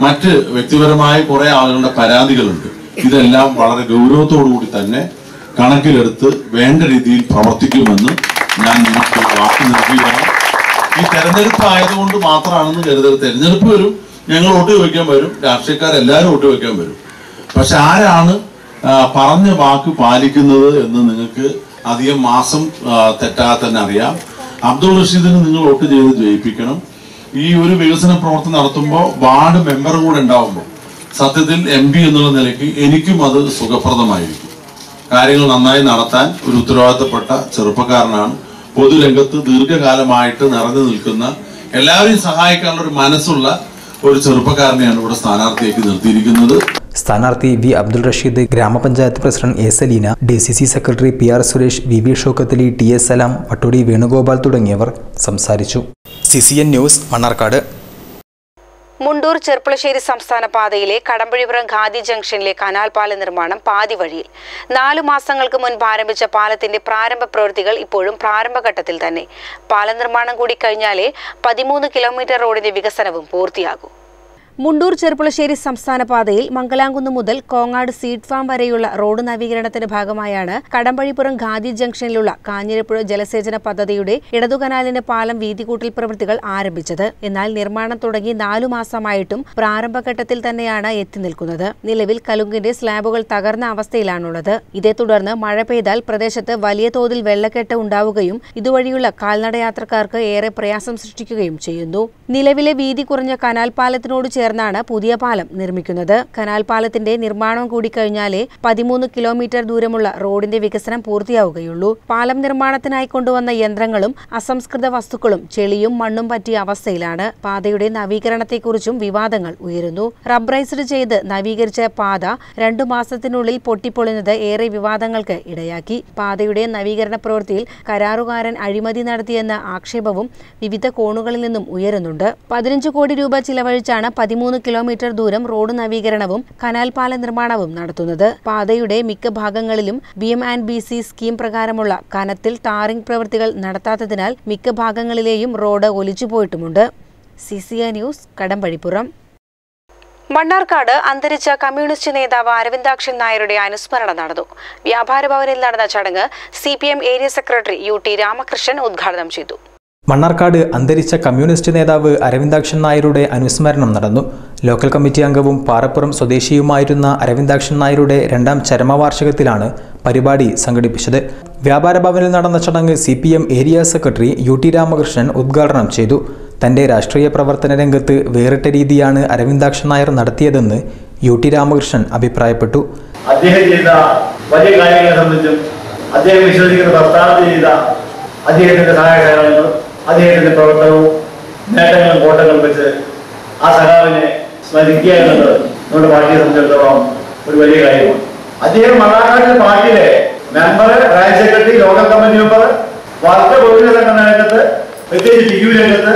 മറ്റ് വ്യക്തിപരമായ കുറെ ആളുകളുടെ പരാതികളുണ്ട്. ഇതെല്ലാം വളരെ ഗൗരവത്തോടു കൂടി തന്നെ കണക്കിലെടുത്ത് വേണ്ട രീതിയിൽ പ്രവർത്തിക്കുമെന്ന് ഞാൻ നിങ്ങൾക്ക് വാക്ക് നൽകുകയാണ് ഈ തെരഞ്ഞെടുപ്പ് ആയതുകൊണ്ട് മാത്രമാണെന്ന് കരുതരുത്. തെരഞ്ഞെടുപ്പ് വരും ഞങ്ങൾ വോട്ട് ചോദിക്കാൻ വരും രാഷ്ട്രീയക്കാരെല്ലാവരും വോട്ട് ചോദിക്കാൻ വരും. പക്ഷെ ആരാണ് പറഞ്ഞ വാക്ക് പാലിക്കുന്നത് എന്ന് നിങ്ങൾക്ക് അധികം മാസം തെറ്റാതെ തന്നെ അറിയാം. അബ്ദുൾ റഷീദിന് നിങ്ങൾ വോട്ട് ചെയ്ത് ജയിപ്പിക്കണം. ഈ ഒരു വികസന പ്രവർത്തനം നടത്തുമ്പോൾ വാർഡ് മെമ്പർ കൂടെ ഉണ്ടാവുമ്പോൾ സത്യത്തിൽ എം പി എന്നുള്ള നിലയ്ക്ക് എനിക്കും അത് സുഖപ്രദമായിരിക്കും. കാര്യങ്ങൾ നന്നായി നടത്താൻ ഒരു ഉത്തരവാദിത്തപ്പെട്ട ചെറുപ്പക്കാരനാണ്. പൊതുരംഗത്ത് ദീർഘകാലമായിട്ട് നിറഞ്ഞു നിൽക്കുന്ന എല്ലാവരെയും സഹായിക്കാനുള്ള ഒരു മനസ്സുള്ള ഒരു ചെറുപ്പക്കാരനെയാണ് ഇവിടെ സ്ഥാനാർത്ഥിയാക്കി നിർത്തിയിരിക്കുന്നത്.
സ്ഥാനാർത്ഥി വി അബ്ദുൾ റഷീദ് ഗ്രാമപഞ്ചായത്ത് president A Saleena D C C secretary P R Suresh V V Shoukathali T S Salam Vattodi Venugopal തുടങ്ങിയവർ സംസാരിച്ചു. C C N news Mannarkkad.
Mundur Cherpulassery സംസ്ഥാന പാതയിലെ കടമ്പഴിപുരം ഖാദി ജംഗ്ഷനിലെ കനാൽ പാല നിർമ്മാണം പാതി വഴിയിൽ. നാലു മാസങ്ങൾക്ക് മുൻപ് ആരംഭിച്ച പാലത്തിന്റെ പ്രാരംഭ പ്രവൃത്തികൾ ഇപ്പോഴും പ്രാരംഭഘട്ടത്തിൽ തന്നെ. പാല നിർമ്മാണം കൂടി കഴിഞ്ഞാലേ പതിമൂന്ന് കിലോമീറ്റർ റോഡിന്റെ വികസനവും പൂർത്തിയാകൂ. മുണ്ടൂർ ചെറുപ്പുളശ്ശേരി സംസ്ഥാന പാതയിൽ മംഗലാംകുന്ന് മുതൽ കോങ്ങാട് സീഡ് ഫാം വരെയുള്ള റോഡ് നവീകരണത്തിന്റെ ഭാഗമായാണ് കടമ്പഴിപ്പുറം ഖാദി ജംഗ്ഷനിലുള്ള കാഞ്ഞിരപ്പുഴ ജലസേചന പദ്ധതിയുടെ ഇടതുകനാലിന് പാലം വീതികൂട്ടൽ പ്രവൃത്തികൾ ആരംഭിച്ചത്. എന്നാൽ നിർമ്മാണം തുടങ്ങി നാലു മാസമായിട്ടും പ്രാരംഭഘട്ടത്തിൽ തന്നെയാണ് എത്തി നിൽക്കുന്നത്. നിലവിൽ കലുങ്കിന്റെ സ്ലാബുകൾ തകർന്ന അവസ്ഥയിലാണുള്ളത്. ഇതേ തുടർന്ന് മഴ പെയ്താൽ പ്രദേശത്ത് വലിയ തോതിൽ വെള്ളക്കെട്ട് ഉണ്ടാവുകയും ഇതുവഴിയുള്ള കാൽനടയാത്രക്കാർക്ക് ഏറെ പ്രയാസം സൃഷ്ടിക്കുകയും ചെയ്യുന്നു. നിലവിലെ വീതി കുറഞ്ഞ കനാൽ പാലത്തിനോട് ചേർന്നാണ് പുതിയ പാലം നിർമ്മിക്കുന്നത്. കനാൽ പാലത്തിന്റെ നിർമ്മാണം കൂടി കഴിഞ്ഞാലേ പതിമൂന്ന് കിലോമീറ്റർ ദൂരമുള്ള റോഡിന്റെ വികസനം പൂർത്തിയാവുകയുള്ളൂ. പാലം നിർമ്മാണത്തിനായി കൊണ്ടുവന്ന യന്ത്രങ്ങളും അസംസ്കൃത വസ്തുക്കളും ചെളിയും മണ്ണും പറ്റിയ അവസ്ഥയിലാണ്. പാതയുടെ നവീകരണത്തെക്കുറിച്ചും വിവാദങ്ങൾ ഉയരുന്നു. റബ്ബറൈസ്ഡ് ചെയ്ത് നവീകരിച്ച പാത രണ്ടു മാസത്തിനുള്ളിൽ പൊട്ടിപ്പൊളിഞ്ഞത് ഏറെ വിവാദങ്ങൾക്ക് ഇടയാക്കി. പാതയുടെ നവീകരണ പ്രവൃത്തിയിൽ കരാറുകാരൻ അഴിമതി നടത്തിയെന്ന ആക്ഷേപവും വിവിധ കോണുകളിൽ നിന്നും ഉയരുന്നുണ്ട്. പതിനഞ്ച് കോടി രൂപ ചിലവഴിച്ചാണ് പതിമൂന്ന് കിലോമീറ്റർ ദൂരം റോഡ് നവീകരണവും കനാൽ പാല നിർമ്മാണവും നടത്തുന്നത്. പാതയുടെ മിക്ക ഭാഗങ്ങളിലും B M and B C scheme പ്രകാരമുള്ള കനത്തിൽ ടാറിംഗ് പ്രവൃത്തികൾ നടത്താത്തതിനാൽ മിക്ക ഭാഗങ്ങളിലെയും road ഒലിച്ചുപോയിട്ടുമുണ്ട് C C A news Kadampazhipuram. Mannarkkad അന്തരിച്ച കമ്മ്യൂണിസ്റ്റ് നേതാവ് അരവിന്ദാക്ഷൻ നായരുടെ അനുസ്മരണ നടന്നു. വ്യാപാര ഭവനിൽ നടന്ന ചടങ്ങ് C area secretary U T Ramakrishnan ഉദ്ഘാടനം ചെയ്തു.
മണ്ണാർക്കാട് അന്തരിച്ച കമ്മ്യൂണിസ്റ്റ് നേതാവ് അരവിന്ദാക്ഷൻ നായരുടെ അനുസ്മരണം നടന്നു. ലോക്കൽ കമ്മിറ്റി അംഗവും പാറപ്പുറം സ്വദേശിയുമായിരുന്ന അരവിന്ദാക്ഷൻ നായരുടെ രണ്ടാം ചരമവാർഷികത്തിലാണ് പരിപാടി സംഘടിപ്പിച്ചത്. വ്യാപാര ഭവനിൽ നടന്ന ചടങ്ങ് C P M area secretary U T Ramakrishnan ഉദ്ഘാടനം ചെയ്തു. തന്റെ രാഷ്ട്രീയ പ്രവർത്തന രംഗത്ത് വേറിട്ട രീതിയാണ് അരവിന്ദാക്ഷൻ നായർ നടത്തിയതെന്ന് യു ടി രാമകൃഷ്ണൻ അഭിപ്രായപ്പെട്ടു.
അദ്ദേഹം ചെയ്ത അദ്ദേഹത്തിന്റെ സഹായ സഹകരണങ്ങൾ അദ്ദേഹത്തിന്റെ പ്രവർത്തനവും നേട്ടങ്ങളും കോട്ടങ്ങളും വെച്ച് ആ സഖാവിനെ സ്മരിക്കുക എന്നത് നമ്മുടെ പാർട്ടിയെ സംബന്ധിച്ചിടത്തോളം ഒരു വലിയ കാര്യമാണ്. അദ്ദേഹം മഹാരാഷ്ട്ര പാർട്ടിയിലെ member branch secretary local committee member work ബഹുജന സംഘടന രംഗത്ത് പ്രത്യേകിച്ച് ബിയു യു രംഗത്ത്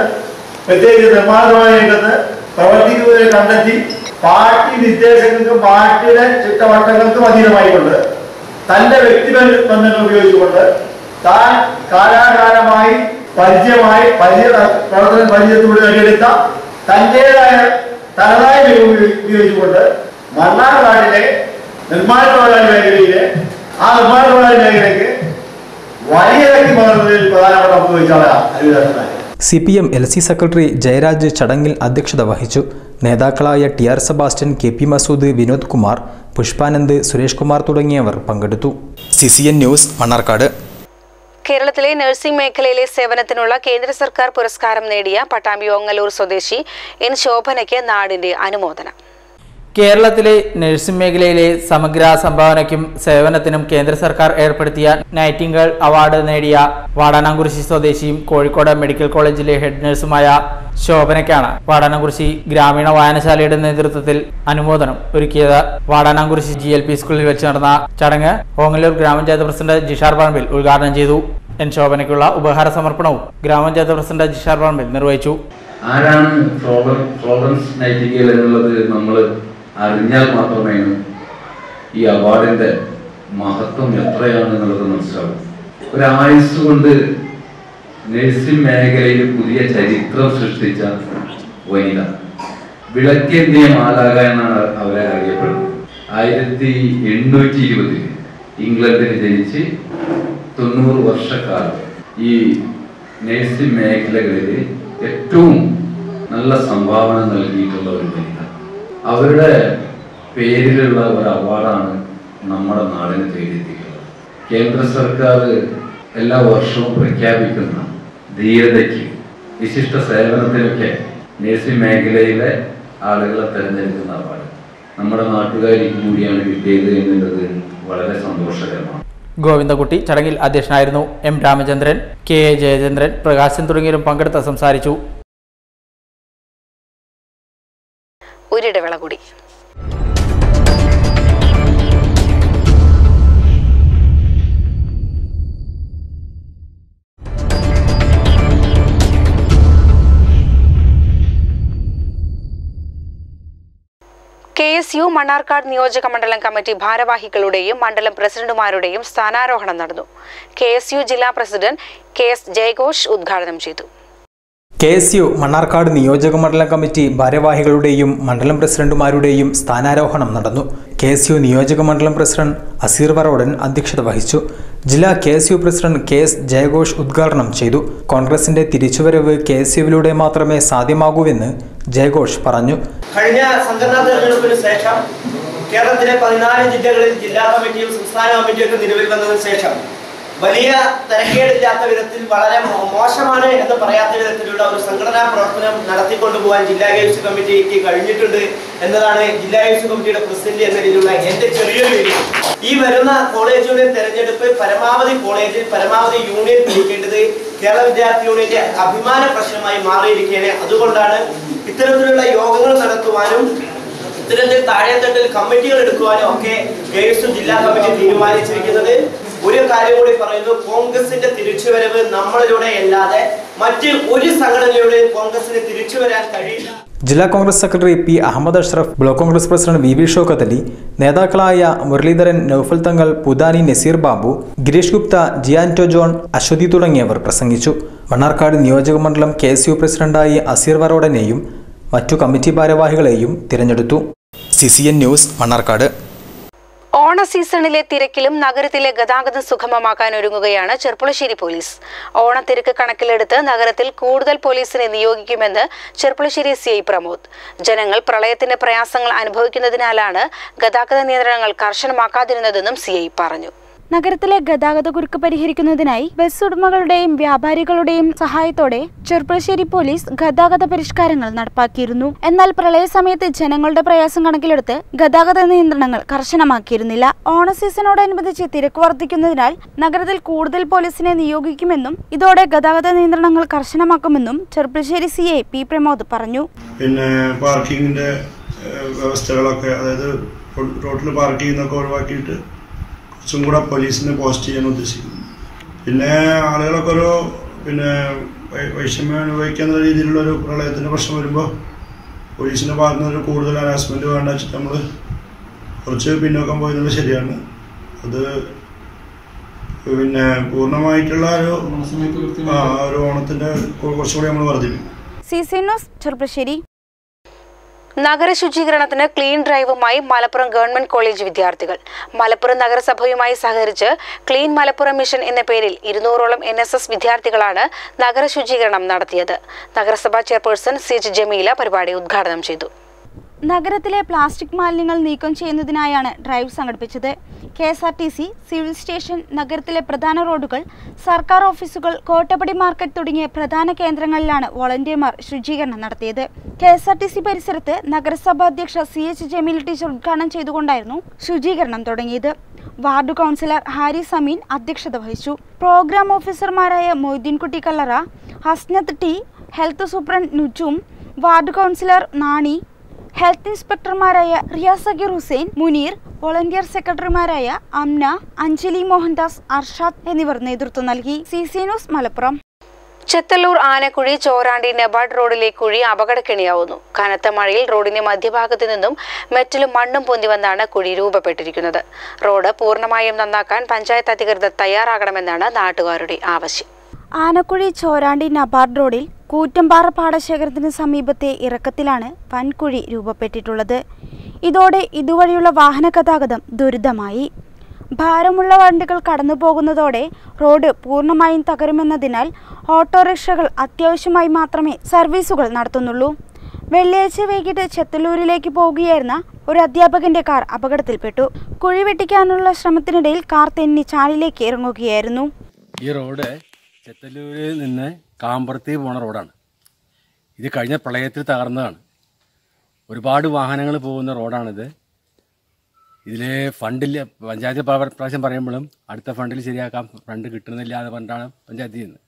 പ്രത്യേകിച്ച് നിർമ്മാണ രംഗത്ത് പ്രവർത്തിക്കുന്നതിനെ കണ്ടെത്തി പാർട്ടി നിർദ്ദേശങ്ങൾക്കും പാർട്ടിയുടെ ചിട്ടവട്ടങ്ങൾക്കും അധീനമായിക്കൊണ്ട് തന്റെ വ്യക്തിബന്ധങ്ങൾ ഉപയോഗിച്ചുകൊണ്ട് താൻ കാലാകാലമായി പരിചയമായി പരിചയ പ്രവർത്തന പരിചയത്തിലൂടെ നേടിയെടുത്ത തന്റേതായ തനതായ ഉപയോഗിച്ചുകൊണ്ട് മണ്ണാർക്കാടിലെ നിർമ്മാണ തൊഴിലാളി മേഖലയിലെ ആ നിർമ്മാണ തൊഴിലാളി മേഖലയ്ക്ക് വലിയ വ്യക്തി പകർന്നതിൽ പ്രധാനപ്പെട്ട പങ്ക് അരുവിദാസനായ
C P M L C secretary Jayaraj ചടങ്ങിൽ അധ്യക്ഷത വഹിച്ചു. നേതാക്കളായ T R Sebastian K P Masood Vinod Kumar Pushpanand Suresh Kumar തുടങ്ങിയവർ പങ്കെടുത്തു. C C N news Mannarkkad.
കേരളത്തിലെ നഴ്സിംഗ് മേഖലയിലെ സേവനത്തിനുള്ള കേന്ദ്ര സർക്കാർ പുരസ്കാരം നേടിയ പട്ടാമ്പി ഓങ്ങല്ലൂർ സ്വദേശി എൻ ശോഭനയ്ക്ക് നാടിന്റെ അനുമോദനം.
കേരളത്തിലെ നഴ്സിംഗ് മേഖലയിലെ സമഗ്ര സംഭാവനയ്ക്കും സേവനത്തിനും കേന്ദ്ര സർക്കാർ ഏർപ്പെടുത്തിയ നൈറ്റിംഗേൾ അവാർഡ് നേടിയ വാടാനാംകുറിശി സ്വദേശിയും കോഴിക്കോട് മെഡിക്കൽ കോളേജിലെ ഹെഡ് നഴ്സുമായ ശോഭനയ്ക്കാണ് വാടാനാംകുറിശി ഗ്രാമീണ വായനശാലയുടെ നേതൃത്വത്തിൽ അനുമോദനം ഒരുക്കിയത്. വാടാനാംകുറിശി ജി എൽ പി സ്കൂളിൽ വെച്ച് നടന്ന ചടങ്ങ് ഓങ്ങല്ലൂർ ഗ്രാമപഞ്ചായത്ത് പ്രസിഡന്റ് ജിഷാർ പറമ്പിൽ ഉദ്ഘാടനം ചെയ്തു. എൻ ശോഭനയ്ക്കുള്ള ഉപഹാര സമർപ്പണവും ഗ്രാമപഞ്ചായത്ത് പ്രസിഡന്റ് ജിഷാർ പറമ്പിൽ നിർവഹിച്ചു.
ആരാണ് ഫ്ലോറൻ ഫ്ലോറൻസ് നൈറ്റിംഗേൽ എന്നുള്ളത് നമ്മൾ അറിഞ്ഞാൽ മാത്രമേ ഈ അവാർഡിന്റെ മഹത്വം എത്രയാണ് എന്നുള്ളത് മനസ്സിലാവും. ഒരായുസ് കൊണ്ട് നഴ്സിംഗ് മേഖലയിൽ പുതിയ ചരിത്രം സൃഷ്ടിച്ച വനിത. വിളക്കേന്തിയ മാലാക എന്നാണ് അവരെ അറിയപ്പെടുന്നത്. ആയിരത്തി എണ്ണൂറ്റി ഇരുപതിൽ ഇംഗ്ലണ്ടിൽ ജനിച്ച് തൊണ്ണൂറ് വർഷക്കാലം ഈ നഴ്സിംഗ് മേഖലകളിൽ ഏറ്റവും നല്ല സംഭാവന നൽകിയിട്ടുള്ള ഒരു വനിത അവരുടെ പേരിലുള്ള ഒരു അവാർഡാണ് നമ്മുടെ നാടിന് തേടിയെത്തിക്കുന്നത്. കേന്ദ്ര സർക്കാർ എല്ലാ വർഷവും പ്രഖ്യാപിക്കുന്ന ധീരതയ്ക്ക് വിശിഷ്ട സേവനത്തിനൊക്കെ നഴ്സിംഗ് മേഖലയിലെ ആളുകളെ തിരഞ്ഞെടുക്കുന്ന അവാർഡ്. നമ്മുടെ നാട്ടുകാരിക്ക് കൂടിയാണ് കിട്ടിയത് എന്നുള്ളത് വളരെ സന്തോഷകരമാണ്.
ഗോവിന്ദകുട്ടി ചടങ്ങിൽ അധ്യക്ഷനായിരുന്നു M Ramachandran K A Jayachandran Prakashan തുടങ്ങിയവരും പങ്കെടുത്ത് സംസാരിച്ചു.
ഒരിടവേള കൂടി. കെ എസ് യു മണ്ണാർക്കാട് നിയോജക മണ്ഡലം കമ്മിറ്റി ഭാരവാഹികളുടെയും മണ്ഡലം പ്രസിഡന്റുമാരുടെയും സ്ഥാനാരോഹണം നടന്നു. കെ എസ് യു ജില്ലാ പ്രസിഡന്റ് കെ എസ് ജയഘോഷ് ഉദ്ഘാടനം ചെയ്തു.
കെ എസ് യു മണ്ണാർക്കാട് നിയോജക മണ്ഡലം കമ്മിറ്റി ഭാരവാഹികളുടെയും മണ്ഡലം പ്രസിഡന്റുമാരുടെയും സ്ഥാനാരോഹണം നടന്നു. കെ എസ് യു നിയോജക മണ്ഡലം പ്രസിഡന്റ് അസീർ വറോഡൻ അധ്യക്ഷത വഹിച്ചു. ജില്ലാ K S U president K S ജയഘോഷ് ഉദ്ഘാടനം ചെയ്തു. കോൺഗ്രസിന്റെ തിരിച്ചുവരവ് കെ എസ് യുവിലൂടെ മാത്രമേ സാധ്യമാകൂവെന്ന് ജയഘോഷ് പറഞ്ഞു.
കഴിഞ്ഞ തെരഞ്ഞെടുപ്പിന് ശേഷം കേരളത്തിലെ പതിനാല് ജില്ലകളിൽ ജില്ലാ കമ്മിറ്റിയും സംസ്ഥാന കമ്മിറ്റിയും ഒക്കെ നിലവിൽ വന്നതിന് ശേഷം വലിയ തിരക്കേടില്ലാത്ത വിധത്തിൽ വളരെ മോശമാണ് എന്ന് പറയാത്ത വിധത്തിലുള്ള ഒരു സംഘടനാ പ്രവർത്തനം നടത്തിക്കൊണ്ടുപോകാൻ ജില്ലാ ഗെയിംസ് കമ്മിറ്റിക്ക് കഴിഞ്ഞിട്ടുണ്ട് എന്നതാണ് ജില്ലാ ഗെയിംസ് കമ്മിറ്റിയുടെ പ്രസിഡന്റ് എന്ന രീതിയിലുള്ള എന്റെ ചെറിയൊരു വീഡിയോ ഈ വരുന്ന കോളേജ് യൂണിയൻ തെരഞ്ഞെടുപ്പ് പരമാവധി കോളേജിൽ പരമാവധി യൂണിയൻ പിടിക്കേണ്ടത് കേരള വിദ്യാർത്ഥി യൂണിയന്റെ അഭിമാന പ്രശ്നമായി മാറിയിരിക്കുകയാണ്. അതുകൊണ്ടാണ് ഇത്തരത്തിലുള്ള യോഗങ്ങൾ നടത്തുവാനും ഇത്തരത്തിൽ താഴെത്തട്ടിൽ കമ്മിറ്റികൾ എടുക്കുവാനും ഒക്കെ ഗെയിംസ് ജില്ലാ കമ്മിറ്റി തീരുമാനിച്ചിരിക്കുന്നത്. ഒരു കാര്യം കൂടി പറയുന്നു. കോൺഗ്രസിന്റെ തിരിച്ചുവരവ് നമ്മളിലൂടെ അല്ലാതെ മറ്റ് ഒരു സംഘടനയുടെ കോൺഗ്രസിന് തിരിച്ചു വരാൻ കഴിയില്ല.
ജില്ലാ Congress secretary P Ahammed Ashraf block Congress president V V Shoukath Ali നേതാക്കളായ മുരളീധരൻ നൌഫൽ തങ്ങൾ പുതാനി നസീർ ബാബു ഗിരീഷ് ഗുപ്ത ജിയാന്റോ ജോൺ അശ്വതി തുടങ്ങിയവർ പ്രസംഗിച്ചു. മണ്ണാർക്കാട് നിയോജക മണ്ഡലം കെ എസ് യു പ്രസിഡന്റായി അസീർ വറോഡനെയും മറ്റു കമ്മിറ്റി ഭാരവാഹികളെയും തിരഞ്ഞെടുത്തു. C C N news Mannarkkad.
ഓണ സീസണിലെ തിരക്കിലും നഗരത്തിലെ ഗതാഗതം സുഗമമാക്കാൻ ഒരുങ്ങുകയാണ് ചെർപ്പുളശ്ശേരി പോലീസ്. ഓണത്തിരക്ക് കണക്കിലെടുത്ത് നഗരത്തിൽ കൂടുതൽ പോലീസിനെ നിയോഗിക്കുമെന്ന് ചെർപ്പുളശ്ശേരി സി ഐ പ്രമോദ്. ജനങ്ങൾ പ്രളയത്തിന്റെ പ്രയാസങ്ങൾ അനുഭവിക്കുന്നതിനാലാണ് ഗതാഗത നിയന്ത്രണങ്ങൾ കർശനമാക്കാതിരുന്നതെന്നും സി ഐ പറഞ്ഞു.
നഗരത്തിലെ ഗതാഗത കുരുക്ക് പരിഹരിക്കുന്നതിനായി ബസ് ഉടമകളുടെയും വ്യാപാരികളുടെയും സഹായത്തോടെ ചെർപ്പുളശ്ശേരി പോലീസ് ഗതാഗത പരിഷ്കാരങ്ങൾ നടപ്പാക്കിയിരുന്നു. എന്നാൽ പ്രളയ സമയത്ത് ജനങ്ങളുടെ പ്രയാസം കണക്കിലെടുത്ത് ഗതാഗത നിയന്ത്രണങ്ങൾ കർശനമാക്കിയിരുന്നില്ല. ഓണ സീസണോടനുബന്ധിച്ച് തിരക്ക് വർദ്ധിക്കുന്നതിനാൽ നഗരത്തിൽ കൂടുതൽ പോലീസിനെ നിയോഗിക്കുമെന്നും ഇതോടെ ഗതാഗത നിയന്ത്രണങ്ങൾ കർശനമാക്കുമെന്നും ചെർപ്പുളശ്ശേരി സി പി പ്രമോദ് പറഞ്ഞു.
പിന്നെ പാർക്കിങ്ങിന്റെ വ്യവസ്ഥകളൊക്കെ അതായത് റോഡിൽ പാർക്ക് ചെയ്യുന്നൊക്കെ ഒഴിവാക്കിയിട്ട് കുറച്ചും കൂടെ പോലീസിന് പോസ്റ്റ് ചെയ്യാൻ ഉദ്ദേശിക്കുന്നു. പിന്നെ ആളുകളൊക്കെ ഒരു പിന്നെ വൈഷമ്യം അനുഭവിക്കുന്ന രീതിയിലുള്ള ഒരു പ്രളയത്തിന്റെ പ്രശ്നം വരുമ്പോൾ പോലീസിന്റെ ഭാഗത്തു നിന്നൊരു ഒരു കൂടുതൽ ഹരാസ്മെന്റ് വേണ്ട വെച്ചിട്ട് നമ്മൾ കുറച്ച് പിന്നോക്കം പോയെന്നുള്ളത് ശരിയാണ്. അത് പിന്നെ പൂർണമായിട്ടുള്ള ഒരു ആ ഒരു ഓണത്തിന്റെ കുറച്ചുകൂടി നമ്മൾ വർദ്ധിപ്പിക്കും.
സി സി ന്യൂസ് ചെർപ്പശ്ശേരി
നഗര ശുചീകരണത്തിന് ക്ലീൻ ഡ്രൈവുമായി മലപ്പുറം ഗവൺമെന്റ് കോളേജ് വിദ്യാർത്ഥികൾ. മലപ്പുറം നഗരസഭയുമായി സഹകരിച്ച് ക്ലീൻ മലപ്പുറം മിഷൻ എന്ന പേരിൽ ഇരുന്നൂറോളം എൻ എസ് എസ് വിദ്യാർത്ഥികളാണ് നഗര ശുചീകരണം നടത്തിയത്. നഗരസഭാ ചെയർപേഴ്സൺ സി ജമീല പരിപാടി ഉദ്ഘാടനം ചെയ്തു.
നഗരത്തിലെ പ്ലാസ്റ്റിക് മാലിന്യങ്ങൾ നീക്കം ചെയ്യുന്നതിനായാണ് ഡ്രൈവ് സംഘടിപ്പിച്ചത്. K S R T C civil station നഗരത്തിലെ പ്രധാന റോഡുകൾ സർക്കാർ ഓഫീസുകൾ കോട്ടപ്പടി മാർക്കറ്റ് തുടങ്ങിയ പ്രധാന കേന്ദ്രങ്ങളിലാണ് വോളണ്ടിയർമാർ ശുചീകരണം നടത്തിയത്. K S R T C പരിസരത്ത് നഗരസഭാ അധ്യക്ഷ സി എച്ച് ജമീൽ ടീച്ചർ ഉദ്ഘാടനം ചെയ്തുകൊണ്ടായിരുന്നു ശുചീകരണം തുടങ്ങിയത്. വാർഡ് കൗൺസിലർ ഹാരി സമീൻ അധ്യക്ഷത വഹിച്ചു. പ്രോഗ്രാം ഓഫീസർമാരായ Moideenkutty Kallara Hasnath T health superintendent Nujum ward councillor Nani health ഇൻസ്പെക്ടർമാരായ റിയാസഗിർ സഗീർ ഹുസൈൻ മുനീർ വോളണ്ടിയർ സെക്രട്ടറിമാരായ അംന അഞ്ജലി മോഹൻദാസ് അർഷാദ് എന്നിവർ നേതൃത്വം നൽകി. C C news Malappuram.
Chethallur Anakuzhi Chorandi NABARD റോഡിലെ കുഴി അപകടക്കെണിയാവുന്നു. കനത്ത മഴയിൽ റോഡിന്റെ മധ്യഭാഗത്തു നിന്നും മെറ്റലും മണ്ണും പൊന്തി വന്നാണ് കുഴി രൂപപ്പെട്ടിരിക്കുന്നത്. റോഡ് പൂർണമായും നന്നാക്കാൻ പഞ്ചായത്ത് അധികൃതർ തയ്യാറാകണമെന്നാണ് നാട്ടുകാരുടെ ആവശ്യം.
ആനക്കുഴി ചോരാണ്ടി നബാർഡ് റോഡിൽ കൂറ്റമ്പാറ പാടശേഖരത്തിന് സമീപത്തെ ഇറക്കത്തിലാണ് വൻകുഴി രൂപപ്പെട്ടിട്ടുള്ളത്. ഇതോടെ ഇതുവഴിയുള്ള വാഹന ഗതാഗതം ദുരിതമായി. ഭാരമുള്ള വണ്ടികൾ കടന്നു പോകുന്നതോടെ റോഡ് പൂർണമായും തകരുമെന്നതിനാൽ ഓട്ടോറിക്ഷകൾ അത്യാവശ്യമായി മാത്രമേ സർവീസുകൾ നടത്തുന്നുള്ളൂ. വെള്ളിയാഴ്ച വൈകിട്ട് ചെത്തല്ലൂരിലേക്ക് പോവുകയായിരുന്ന ഒരു അധ്യാപകന്റെ കാർ അപകടത്തിൽപ്പെട്ടു. കുഴി വെട്ടിക്കാനുള്ള ശ്രമത്തിനിടയിൽ കാർ തെന്നി ചാലിലേക്ക് ഇറങ്ങുകയായിരുന്നു.
ഈ റോഡ് ചെത്തല്ലൂരിൽ നിന്ന് കാമ്പറത്തി പോണ റോഡാണ്. ഇത് കഴിഞ്ഞ പ്രളയത്തിൽ തകർന്നതാണ്. ഒരുപാട് വാഹനങ്ങൾ പോകുന്ന റോഡാണിത്. ഇതിൽ ഫണ്ടില്ല പഞ്ചായത്ത് പവർ പ്രാവശ്യം പറയുമ്പോഴും അടുത്ത ഫണ്ടിൽ ശരിയാക്കാൻ ഫണ്ട് കിട്ടുന്നില്ല എന്ന് പറഞ്ഞിട്ടാണ് പഞ്ചായത്തിൽ നിന്ന്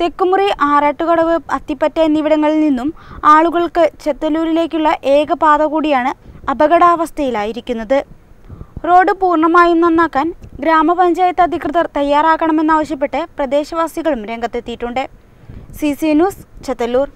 തെക്കുമുറി ആറാട്ടുകടവ് അത്തിപ്പറ്റ എന്നിവിടങ്ങളിൽ നിന്നും ആളുകൾക്ക് ചെത്തല്ലൂരിലേക്കുള്ള ഏക പാത കൂടിയാണ് അപകടാവസ്ഥയിലായിരിക്കുന്നത്. റോഡ് പൂർണമായും നന്നാക്കാൻ ഗ്രാമപഞ്ചായത്ത് അധികൃതർ തയ്യാറാക്കണമെന്നാവശ്യപ്പെട്ട് പ്രദേശവാസികളും രംഗത്തെത്തിയിട്ടുണ്ട്. C C news Chethallur.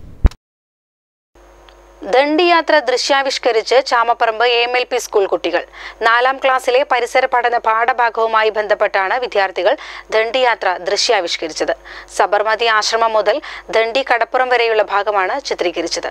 ദണ്ഡിയാത്ര ദൃശ്യാവിഷ്കരിച്ച് Chamapparambu M L P school കുട്ടികൾ. നാലാം ക്ലാസ്സിലെ പരിസര പഠന പാഠഭാഗവുമായി ബന്ധപ്പെട്ടാണ് വിദ്യാർത്ഥികൾ ദണ്ഡിയാത്ര ദൃശ്യാവിഷ്കരിച്ചത്. സബർമതി ആശ്രമം മുതൽ ദണ്ഡി കടപ്പുറം വരെയുള്ള ഭാഗമാണ് ചിത്രീകരിച്ചത്.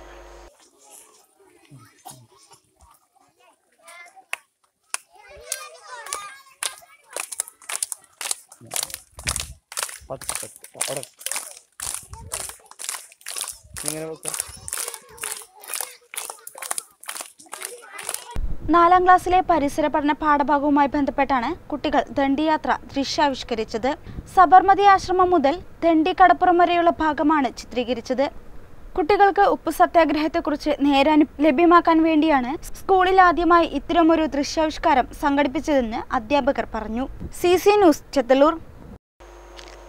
നാലാം ക്ലാസ്സിലെ പരിസര പഠന പാഠഭാഗവുമായി ബന്ധപ്പെട്ടാണ് കുട്ടികൾ ദണ്ഡിയാത്ര ദൃശ്യാവിഷ്കരിച്ചത്. സബർമതി ആശ്രമം മുതൽ ദണ്ഡി കടപ്പുറം വരെയുള്ള ഭാഗമാണ് ചിത്രീകരിച്ചത്. കുട്ടികൾക്ക് ഉപ്പ് സത്യാഗ്രഹത്തെക്കുറിച്ച് നേരാനും ലഭ്യമാക്കാൻ വേണ്ടിയാണ് സ്കൂളിൽ ആദ്യമായി ഇത്തരമൊരു ദൃശ്യാവിഷ്കാരം സംഘടിപ്പിച്ചതെന്ന് അധ്യാപകർ പറഞ്ഞു. C news Chethallur.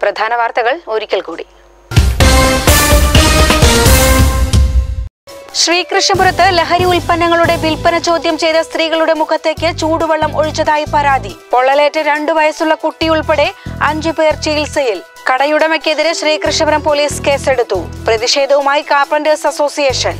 പ്രധാന വാർത്തകൾ ഒരിക്കൽ കൂടി. ശ്രീകൃഷ്ണപുരത്ത് ലഹരി ഉൽപ്പന്നങ്ങളുടെ വിൽപ്പന ചോദ്യം ചെയ്ത സ്ത്രീകളുടെ മുഖത്തേക്ക് ചൂടുവെള്ളം ഒഴിച്ചതായി പരാതി. പൊള്ളലേറ്റ് രണ്ടു വയസ്സുള്ള കുട്ടിയുൾപ്പെടെ അഞ്ചു പേർ ചികിത്സയിൽ. കടയുടമയ്ക്കെതിരെ ശ്രീകൃഷ്ണപുരം പോലീസ് കേസെടുത്തു. പ്രതിഷേധവുമായി കാർപ്പന്റേഴ്സ് അസോസിയേഷൻ.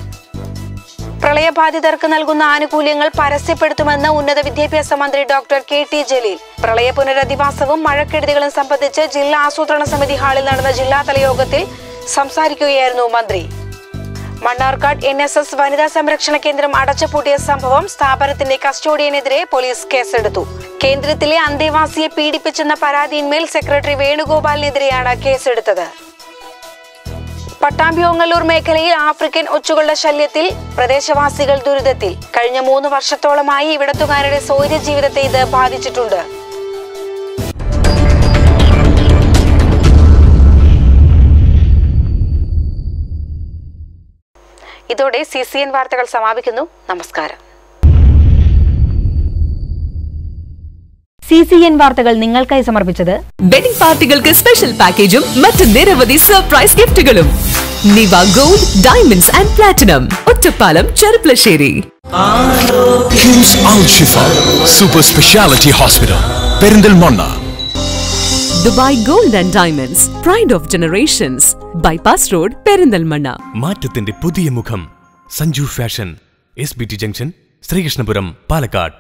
പ്രളയബാധിതർക്ക് നൽകുന്ന ആനുകൂല്യങ്ങൾ പരസ്യപ്പെടുത്തുമെന്ന് ഉന്നത വിദ്യാഭ്യാസ മന്ത്രി ഡോക്ടർ കെ ടി ജലീൽ. പ്രളയ പുനരധിവാസവും മഴക്കെടുതികളും സംബന്ധിച്ച് ജില്ലാ ആസൂത്രണ സമിതി ഹാളിൽ നടന്ന ജില്ലാതല യോഗത്തിൽ സംസാരിക്കുകയായിരുന്നു മന്ത്രി. മണ്ണാർക്കാട് എൻ എസ് എസ് വനിതാ സംരക്ഷണ കേന്ദ്രം അടച്ചുപൂട്ടിയ സംഭവം സ്ഥാപനത്തിന്റെ കസ്റ്റോഡിയനെതിരെ പോലീസ് കേസെടുത്തു. കേന്ദ്രത്തിലെ അന്തേവാസിയെ പീഡിപ്പിച്ചെന്ന പരാതിയിന്മേൽ സെക്രട്ടറി വേണുഗോപാലിനെതിരെയാണ് കേസെടുത്തത്. പട്ടാമ്പിയോങ്ങല്ലൂർ മേഖലയിൽ ആഫ്രിക്കൻ ഒച്ചുകളുടെ ശല്യത്തിൽ പ്രദേശവാസികൾ ദുരിതത്തിൽ. കഴിഞ്ഞ മൂന്ന് വർഷത്തോളമായി ഇവിടത്തുകാരുടെ സൗര്യ ജീവിതത്തെ ഇത് ബാധിച്ചിട്ടുണ്ട്. ഇതോടെ സി സി എൻ വാർത്തകൾ സമാപിക്കുന്നു. നമസ്കാരം.
സി സി എൻ വാർത്തകൾ നിങ്ങൾക്കായി സമർപ്പിച്ചത്
വെഡിംഗ് പാർട്ടികൾക്ക് സ്പെഷ്യൽ പാക്കേജും മറ്റ് നിരവധി surprise ഗിഫ്റ്റുകളും Niva gold diamonds and platinum Ottapalam Cherpulassery
KIMS Al Shifa super speciality hospital Perinthalmanna
Dubai gold and diamonds pride of generations bypass road Perinthalmanna
മാറ്റത്തിന്റെ പുതിയ മുഖം Sanju fashion S B T junction Sreekrishnapuram Palakkad.